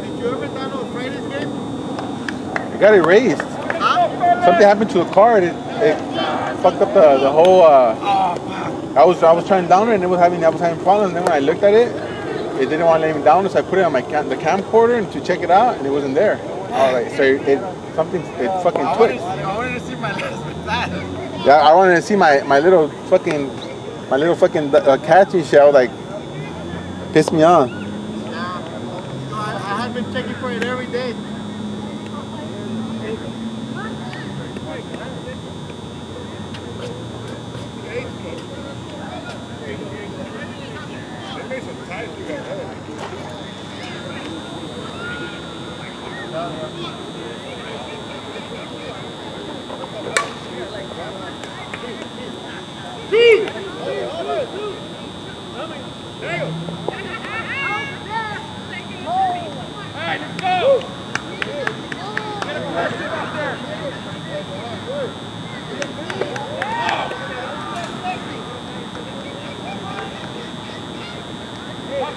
did you ever download Friday's game? It got erased. Huh? Something happened to the card. It, it fucked up the, the whole. Uh, I was I was trying to download it and it was having I was having problems. And then when I looked at it, it didn't want to let me down. So I put it on my cam, the camcorder and to check it out, and it wasn't there. All right, so it something it fucking I wanted, twitched. I wanted to see my last. Yeah, I wanted to see my, my little fucking my little fucking uh, catchy shell like piss me on. Yeah. So I, I been checking for it every day.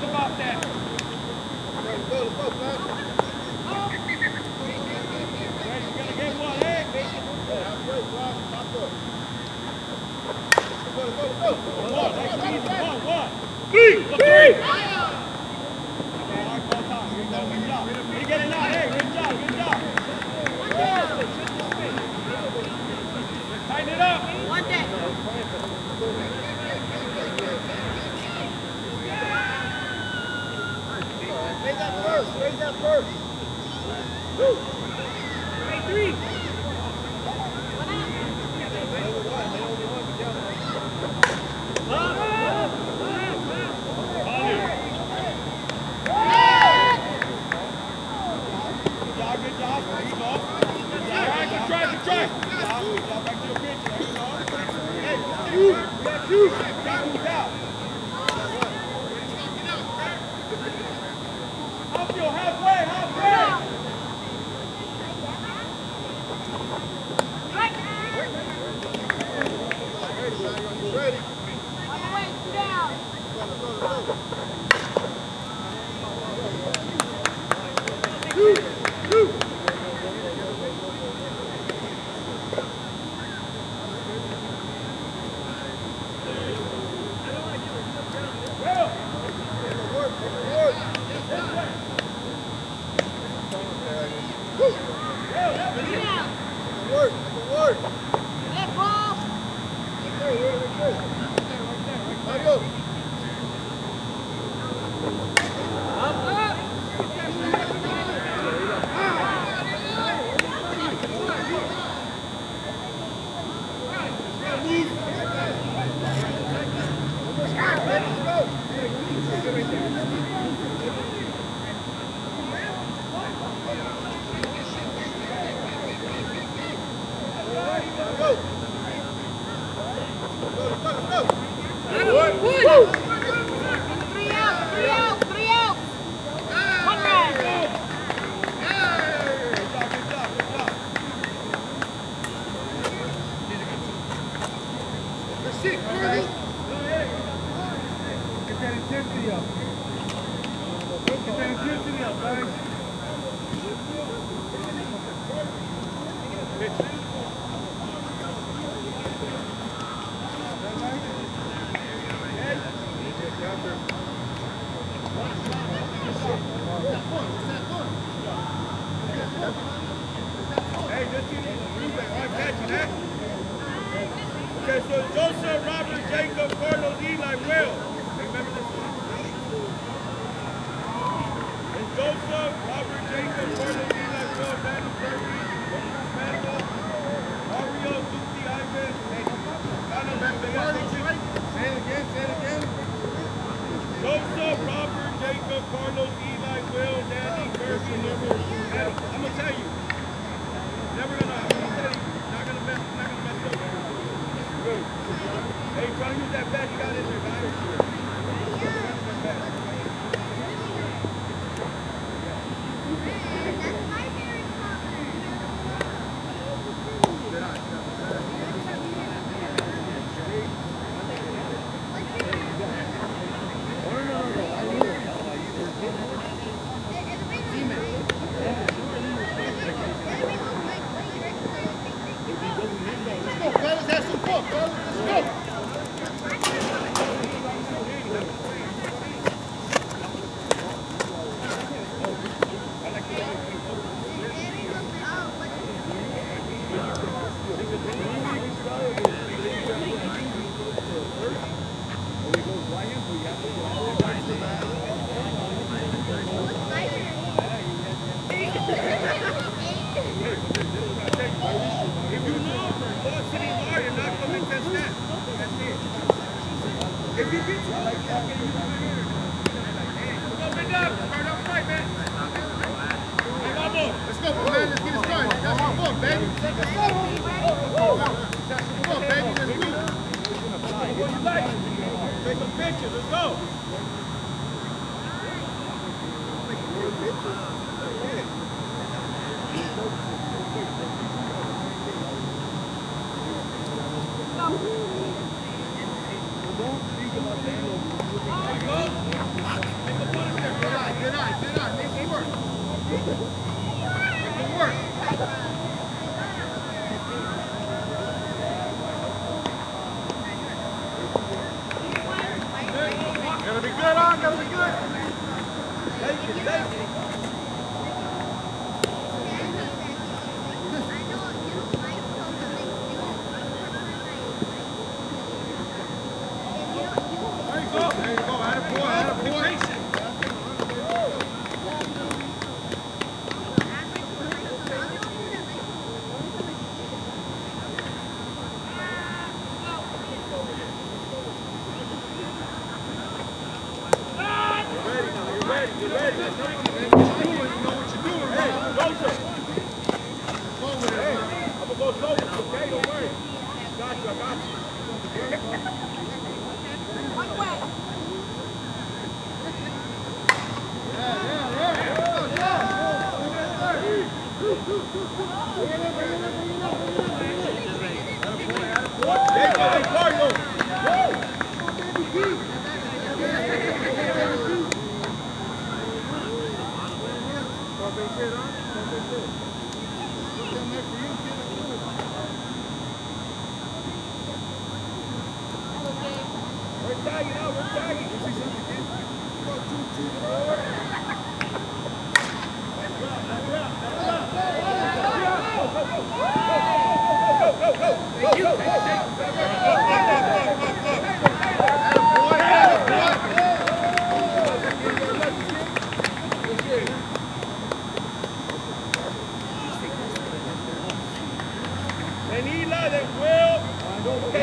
Raise Hey, try to use that bag you got in there, guys. Fun,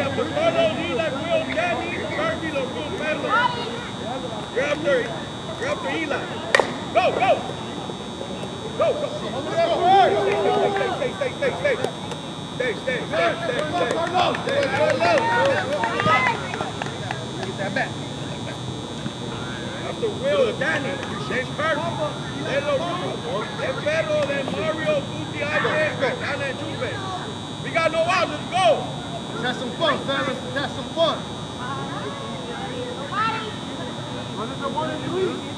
Okay, after Carlos, Eli, Will, Danny, Kirby, los good fellas. You're after, you're Eli. Go, go. Go, go. Stay, stay, stay, stay, stay, stay. Stay, stay, stay, stay, stay. Stay, Get that back. After Will, Danny, then Kirby, then LaRue, then Pedro, then Mario, Guti, Isaac, and then Juve. We got no outs, let's go. Have some fun, fellas. Have some fun. Is a one and three.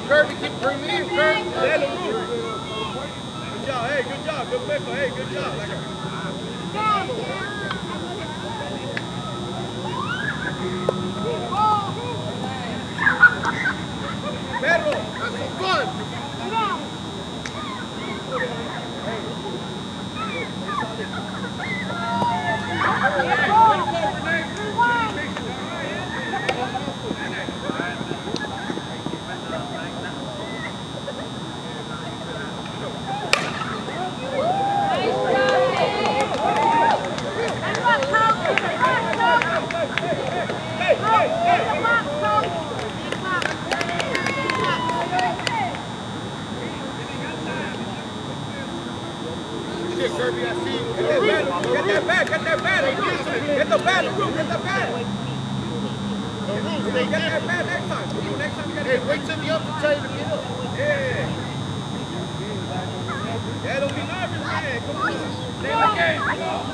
Go, Kirby. Keep bringing me in, Kirby. Let him move. Good job. Hey, good job. Good paper. Hey, good job. Like a- Perro. Have some fun. Sit down. Shit, Kirby, I see you. Get that bat. Get that bat. Get the bat. Get the bat. The rules, they Get that bat next time. Next time you gotta Hey, wait till the to tell you to get up. Yeah. Yeah, don't be nervous, man. Come on. Stay in the game. Come on.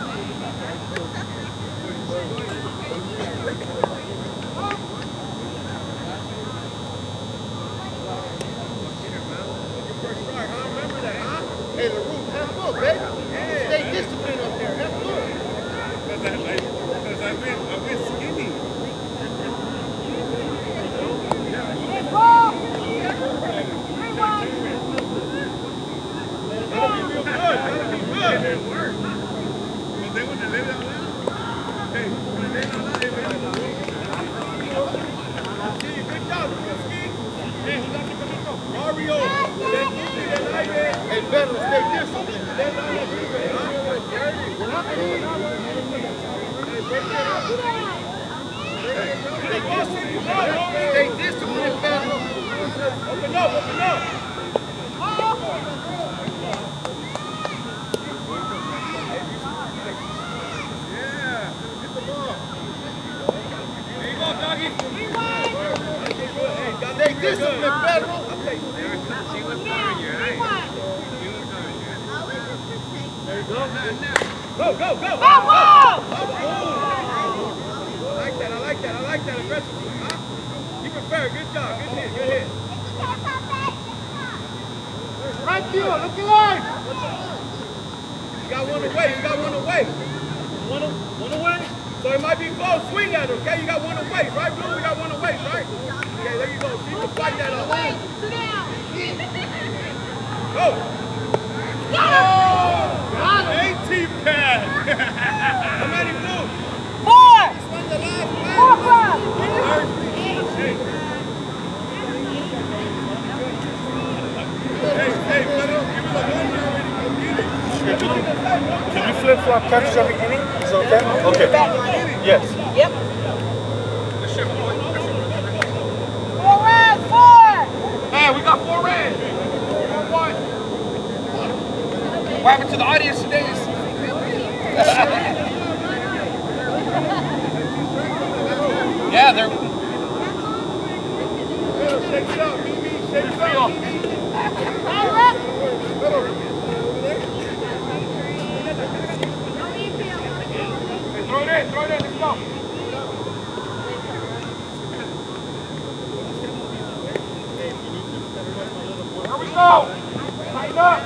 First strike, huh? Remember that, huh? Hey, the rules, have fun, baby. Stay disciplined up there. Have fun. Because I, I, because I went, I went skinny. That'll be real good. That'll be good. It worked. But they wouldn't let it out loud. Hey, when they let it out loud, they let it out. Sí, good job, Ski. Hey, who's out there coming from? Mario. Del Tigre del aire. Hey, better stay disciplined. Del aire Tigre, huh? Hey, Boston, you got it, homie. Stay disciplined, better. Open up, open up. Yeah, hit the ball. There you go, doggy. Okay, good. Hey, got Stay that good. disciplined, better. I'll take it. Go, go, go. Go, go! go. I like that, I like that, I like that aggressively, huh? Keep it fair, good job, good hit, good hit. Right field, look alive. You got one away, you got one away. One, one away? So it might be close, swing at it, okay? You got one away, right, Blue? We got one away, right? Okay, there you go, see, you can fight that up. Wait, sit down. Go! Oh. Got him. 18 pad! How many blue? Four! When's the last Four man? clubs. Hey, hey, brother, give me the one now when you go get it. Can you flip flop catches every inning? Is that okay? Okay. Yes. Yep. Four red, four! Hey, we got four red. Four one. What happened to the audience today? Is yeah, they're Shake it up, Mimi, shake it up, Mimi. Hey, look. hey, throw it in, throw it in, let's go. Here we go. Tighten up.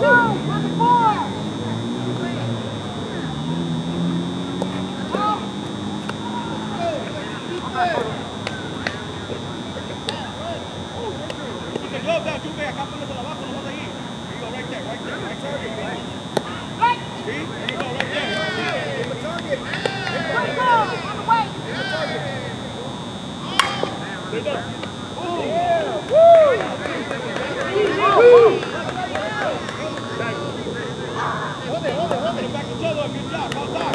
Two, number four. Put the glove down, Juve. Acá ponlo por abajo, nomás ahí. There you go, right there, right there, right there. Right. See? There you go, right there. Quick go. On the way. Hold it, hold it, hold it. Back each other. Good job. All time.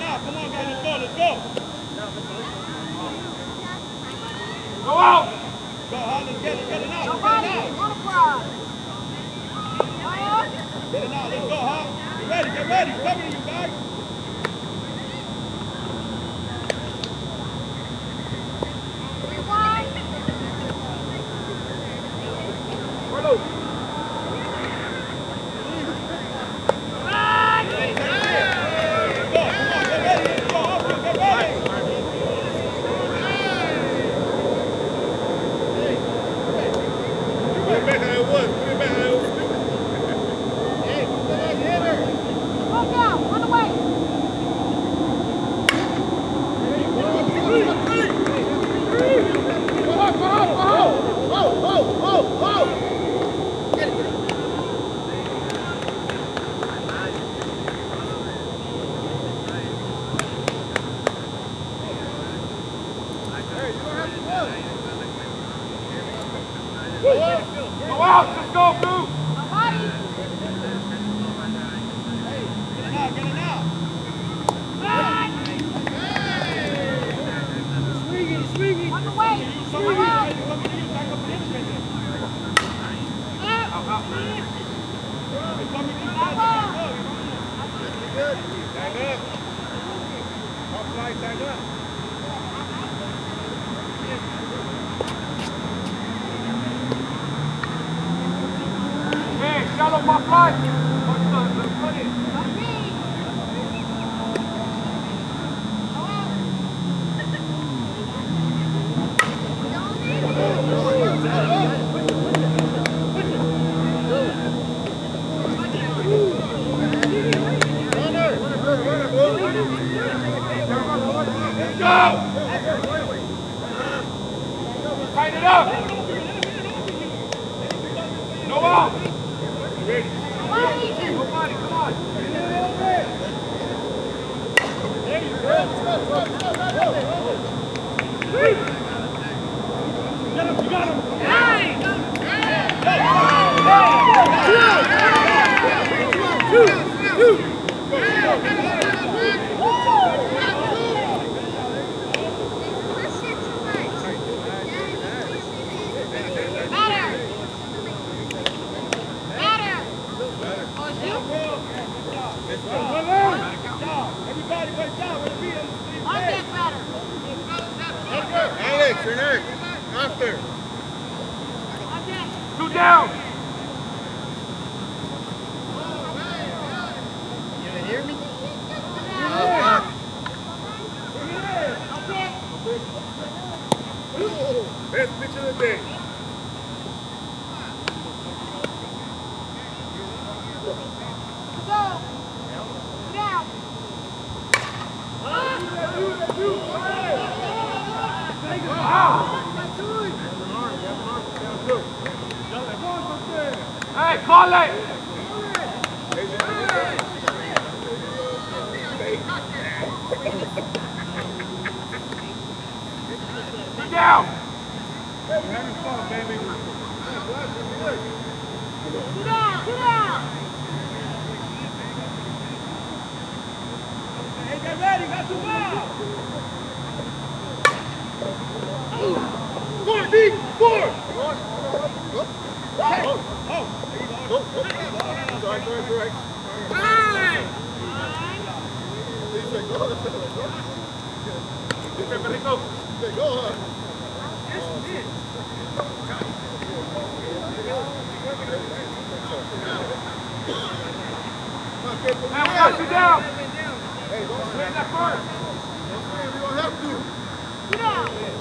Go out. Go out and get it, get it out. Somebody, get it out. Multiply. Get it out. Let's go, huh? Get ready, get ready. Cover you. Now down. Hey, don't that first. We don't have to. get down.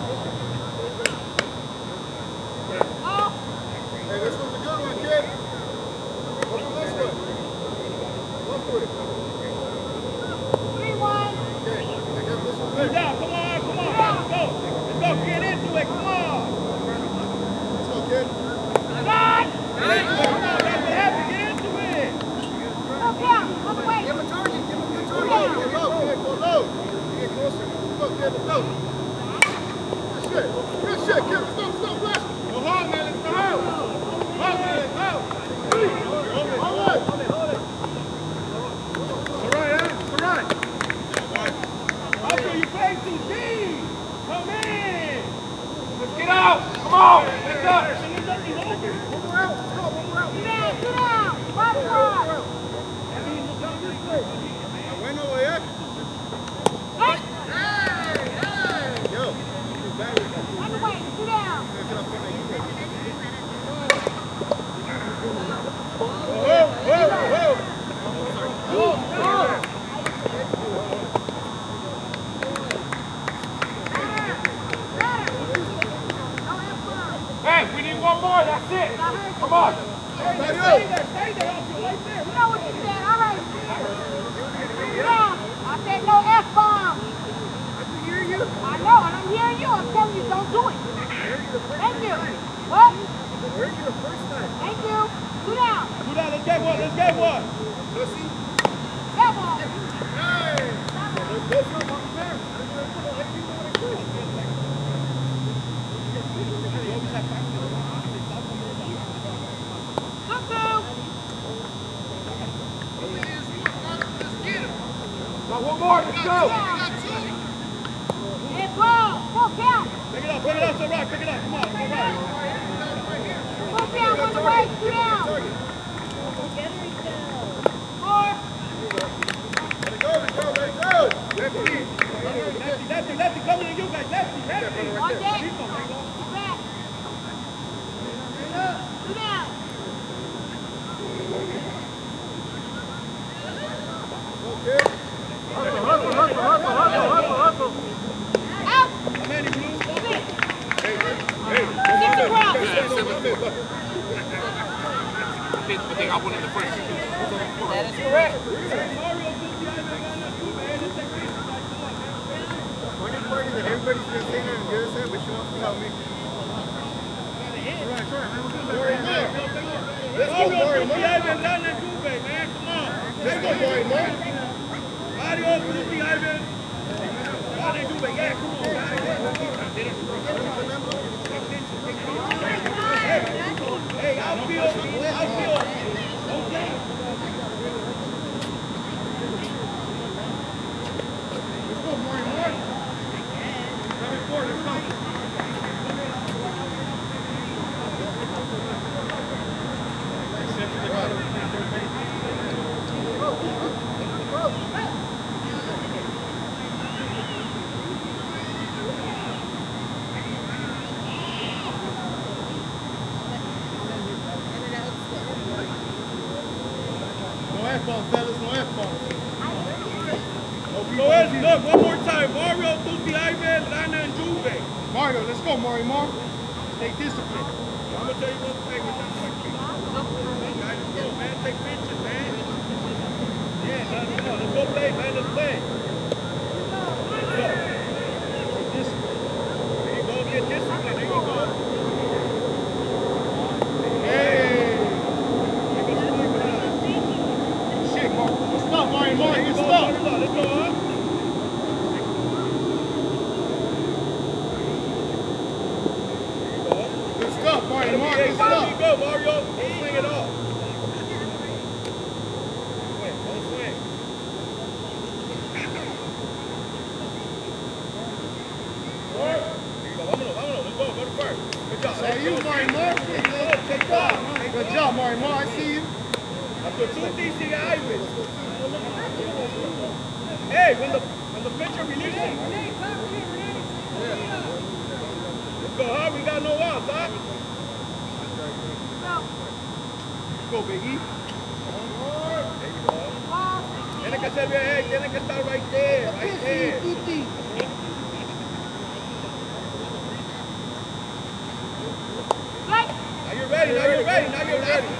Hey, we need one more, that's it. Come on. There you go. Coming to you guys. Lefty, lefty. Right there. Right there. Right there. Let's go for it, man. Ivan down that two man. Come on. Let's go for man. Body over Ivan. Down that two bay. Come on. Hey, I feel, I feel. They discipline. Hey, you, Mari Good job, Mari Mar. I see you. Hey, when the when the pitcher releases, yeah. go hard. We got no outs, huh? Go, Tiene que ser bien, tiene que estar right there, right there. ready. Now you're ready. Now you're ready. You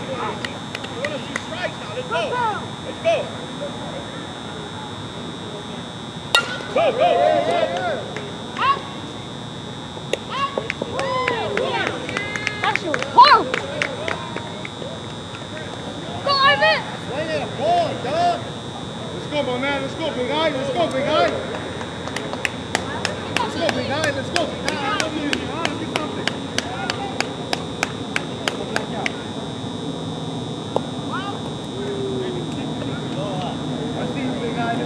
want to shoot strikes now. Let's go. Let's go. Go, go, go. Go, Arvin. Lay man. Let's go, big guy. Let's go, big guy. Let's go, big guy. Let's go.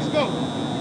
Let's go.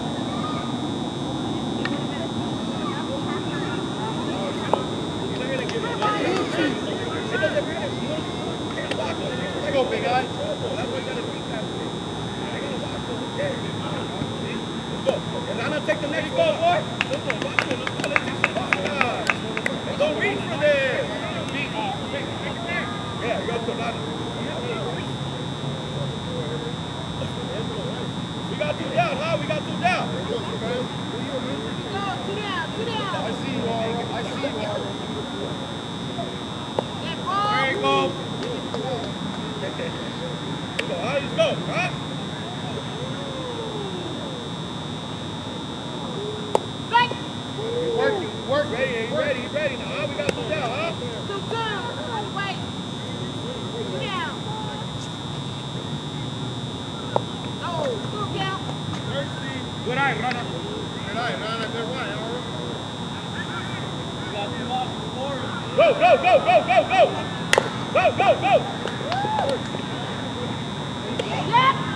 Go, go! Yep.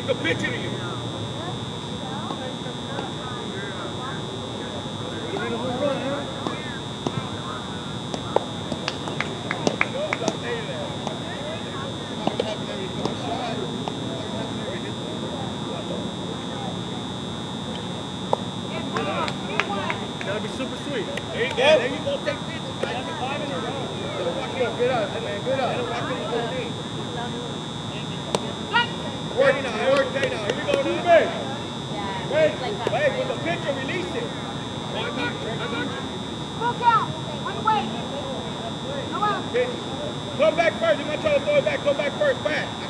Take a picture. Wait, with the release it. Look out, Come on. Come back first, you're not trying to throw it back, come back first, back.